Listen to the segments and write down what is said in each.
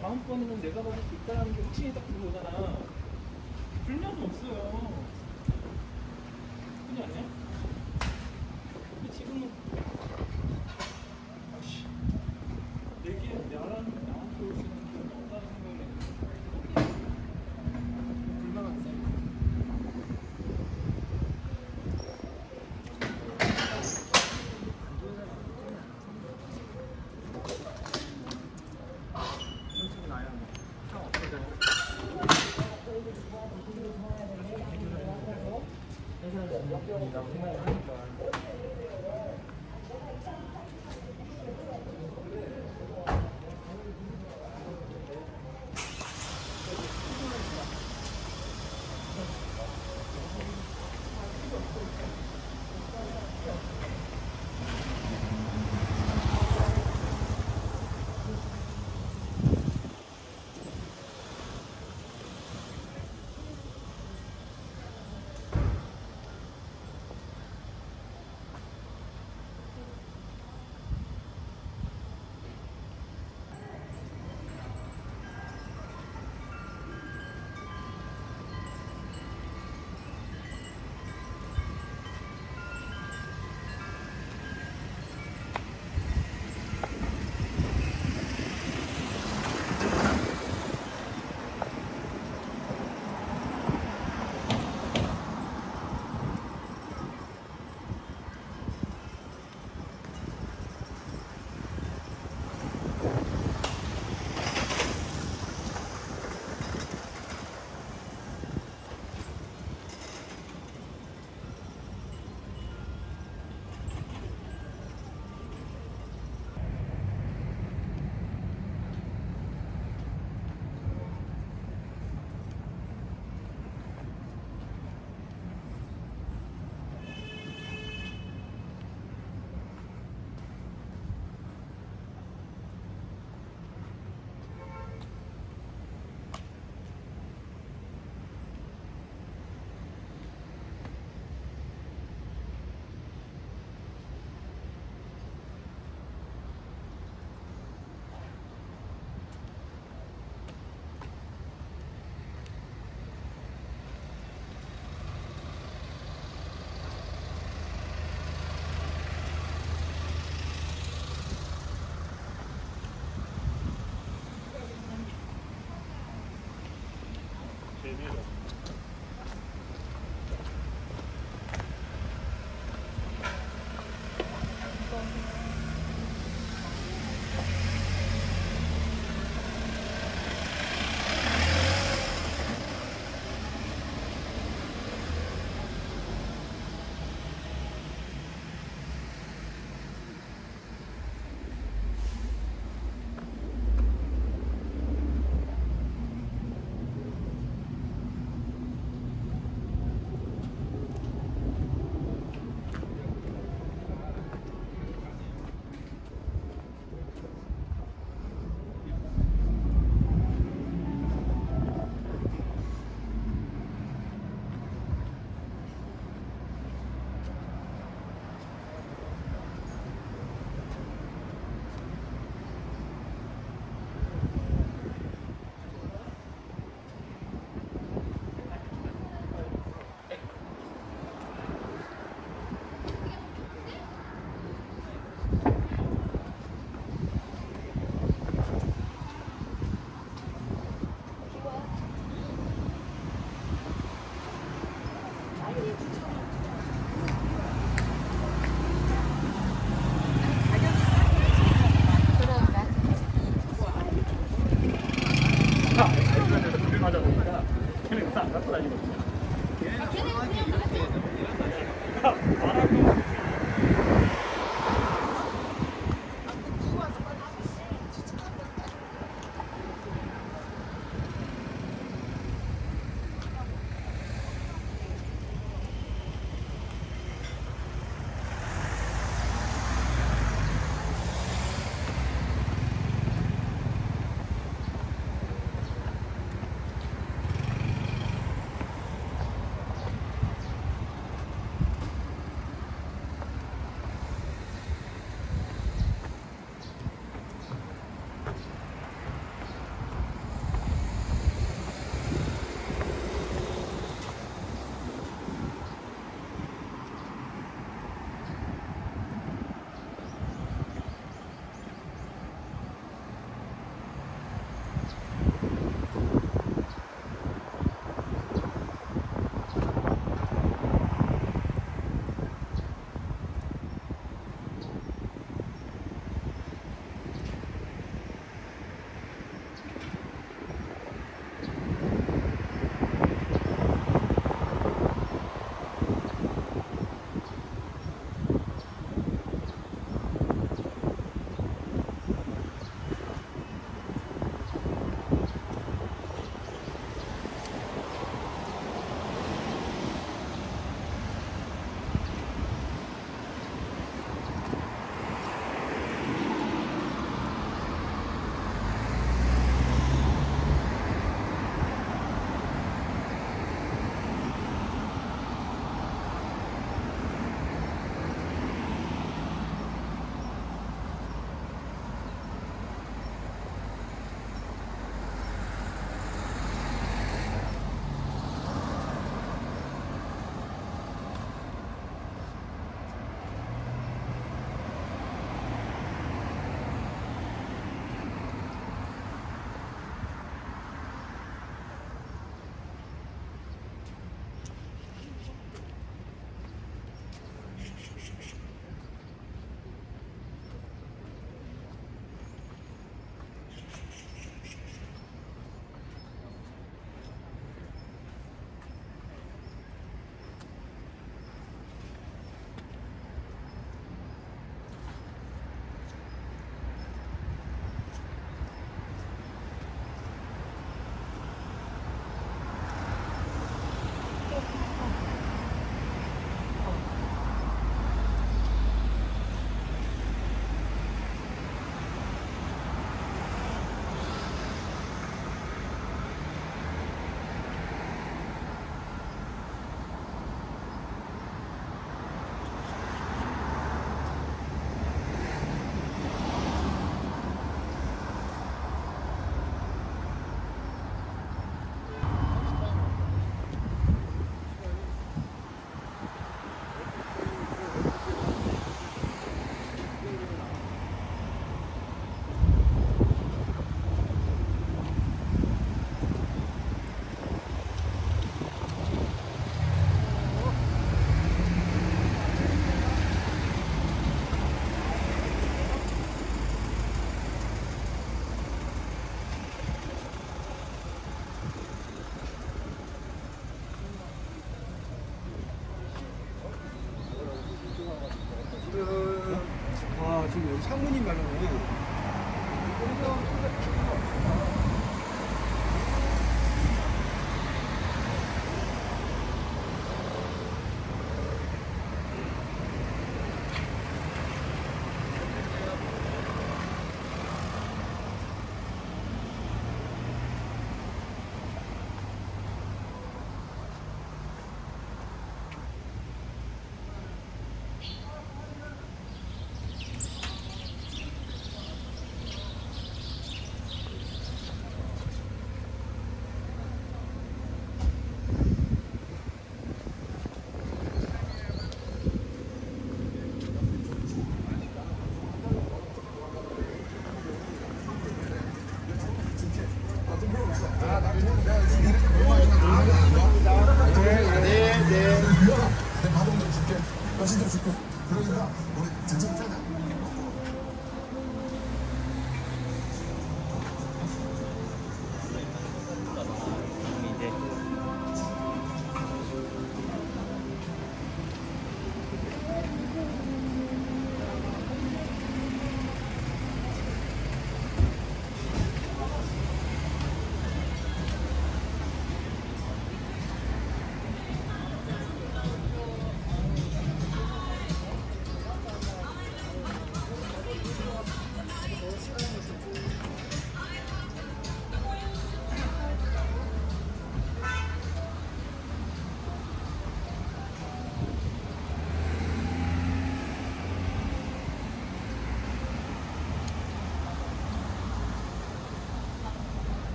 다음번에는 내가 봐도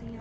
对呀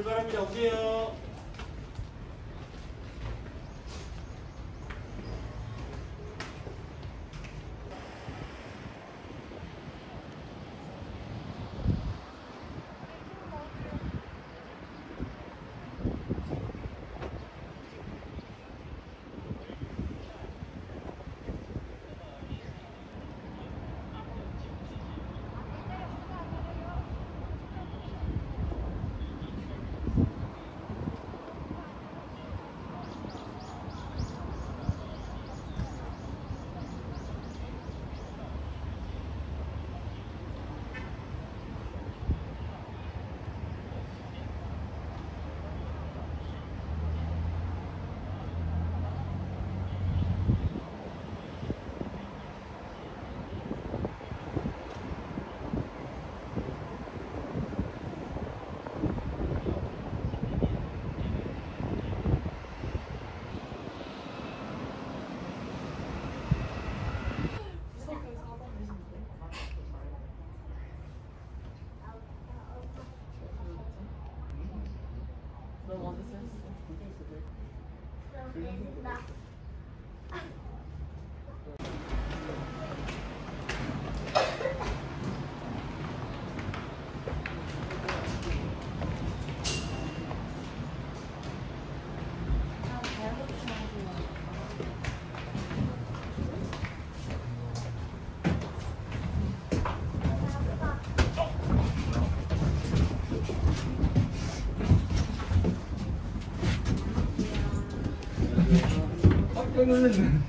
Agora é melhor. 합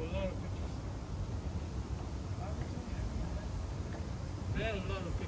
A lot of pictures. There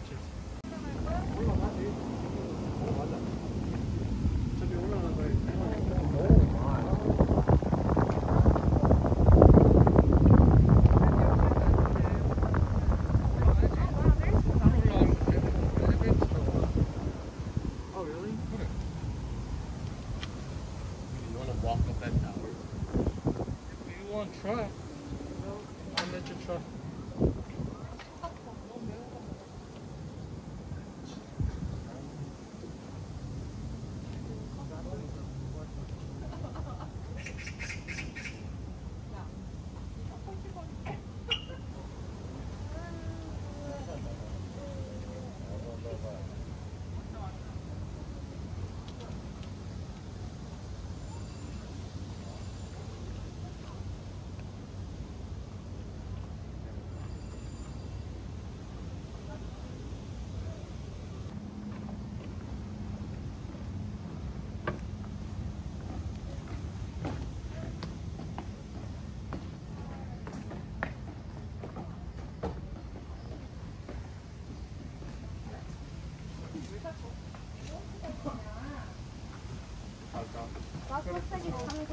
I'm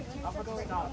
going to stop.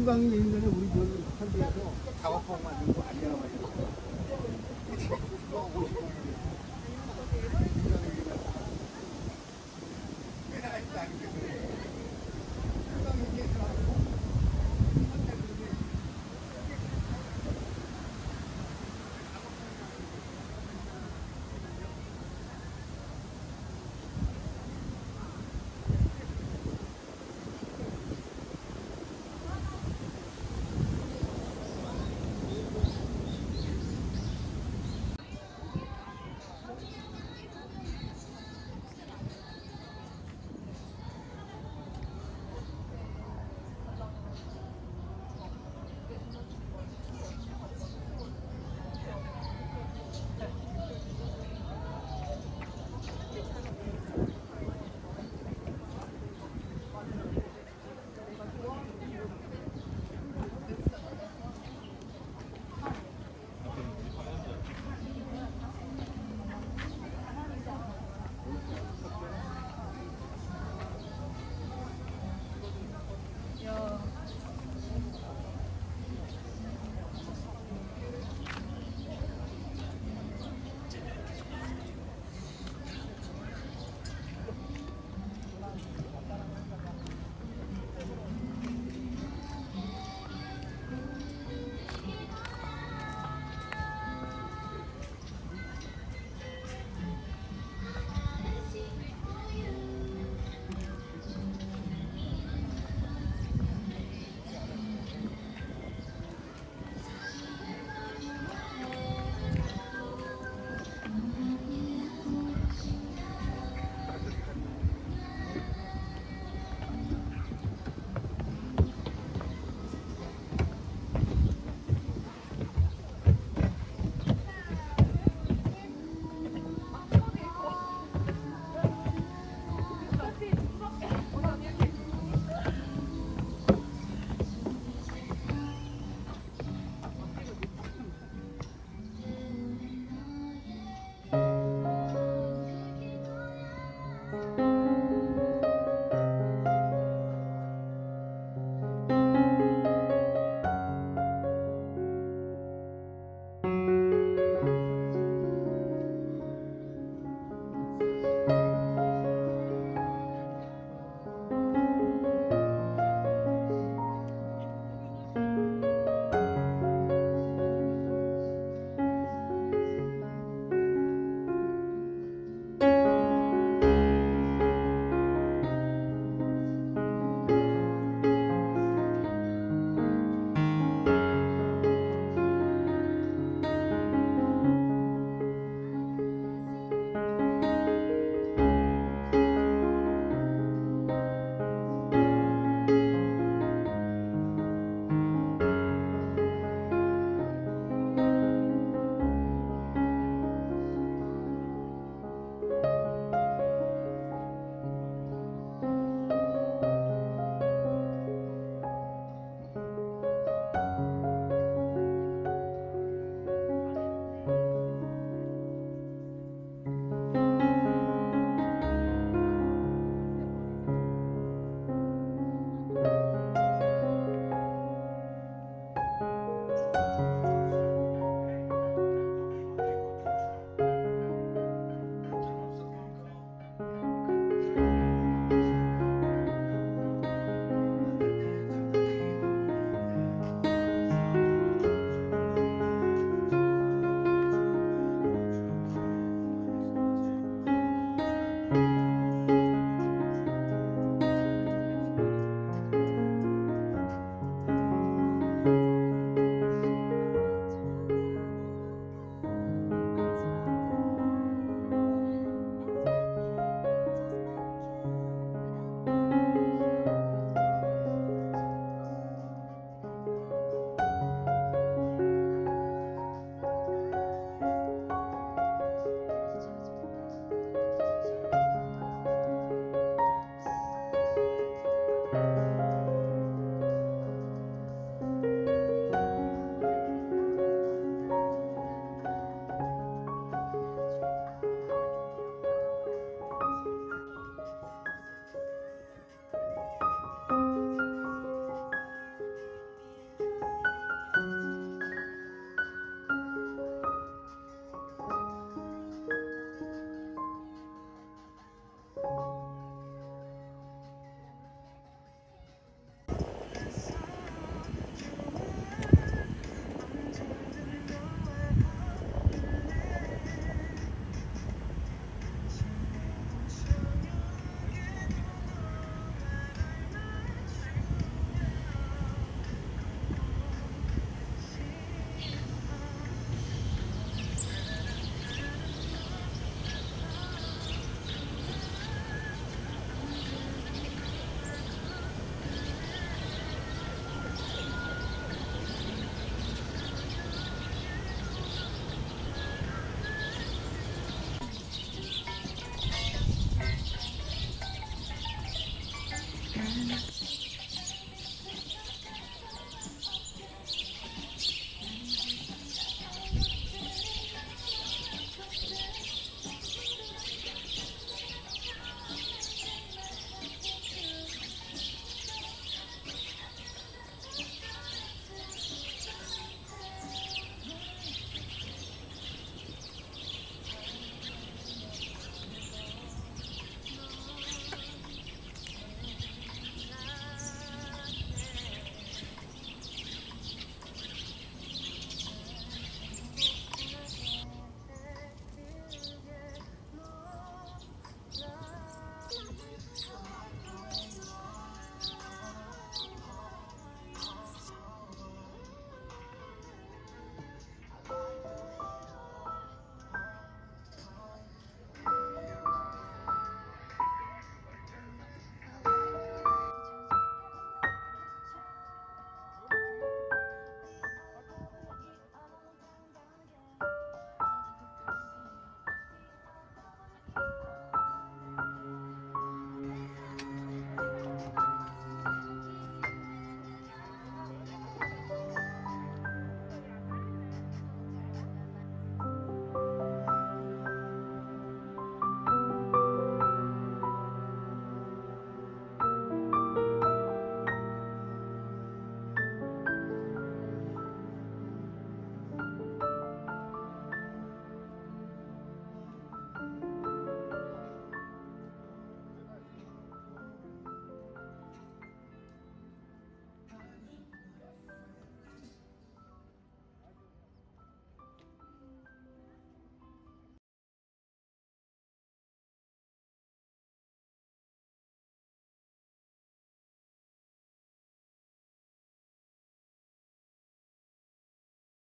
금강이 예전